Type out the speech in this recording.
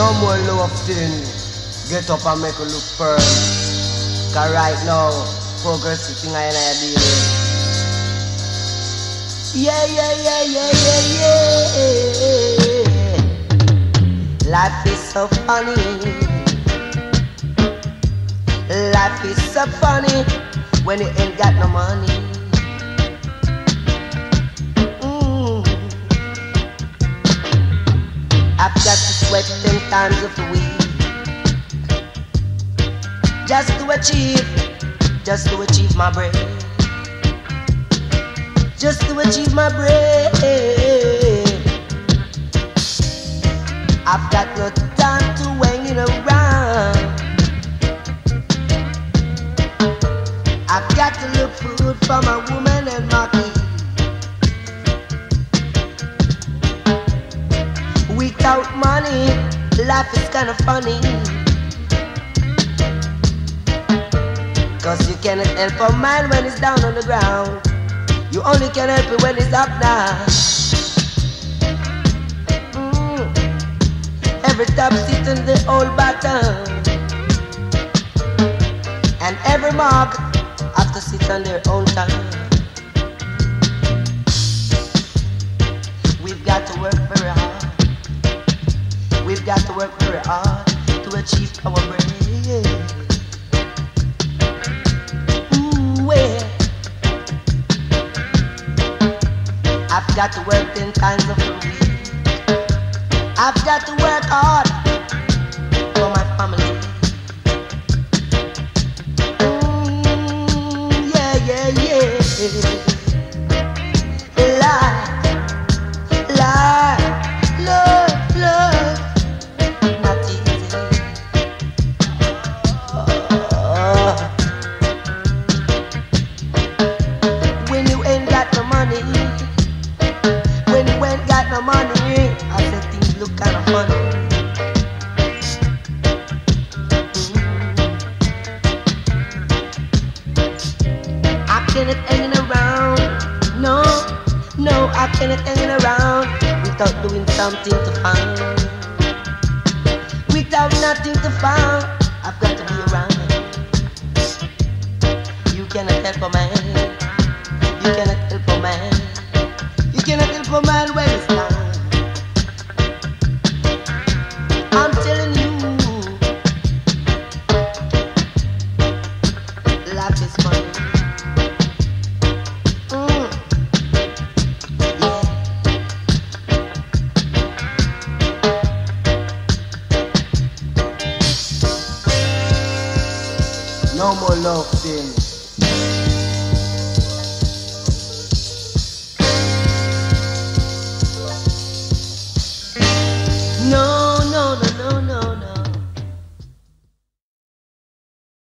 No more love thing. Get up and make a look firm. Cause right now, progressive thing I and I deal. Yeah, yeah, yeah, yeah, yeah, yeah. Life is so funny. Life is so funny when you ain't got no money. Mm. I've got to sweat times of a week just to achieve, just to achieve my bread, just to achieve my bread. I've got no time to hanging around. I've got to look food for my woman and my kid. Without money, life is kinda funny. Cause you cannot help a man when he's down on the ground. You only can help him when he's up now. Mm. Every top sit in the old bottom. And every mark have to sit on their own time. We've got to work got to work very hard to achieve our bread. Ooh, well. I've got to work ten times a week. I've got to work hard Cannot hanging around. No, no, I cannot hanging around without doing something to find. Without nothing to find, I've got to be around. You cannot help a man. You cannot No more love thing.